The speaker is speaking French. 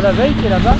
la veille qui est là-bas.